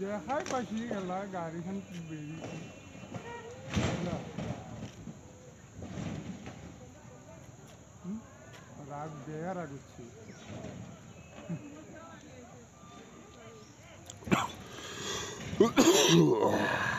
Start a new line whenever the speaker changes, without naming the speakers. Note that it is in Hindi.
जेखाय बायसि गैला गारिखौ राग देहा राग Oh.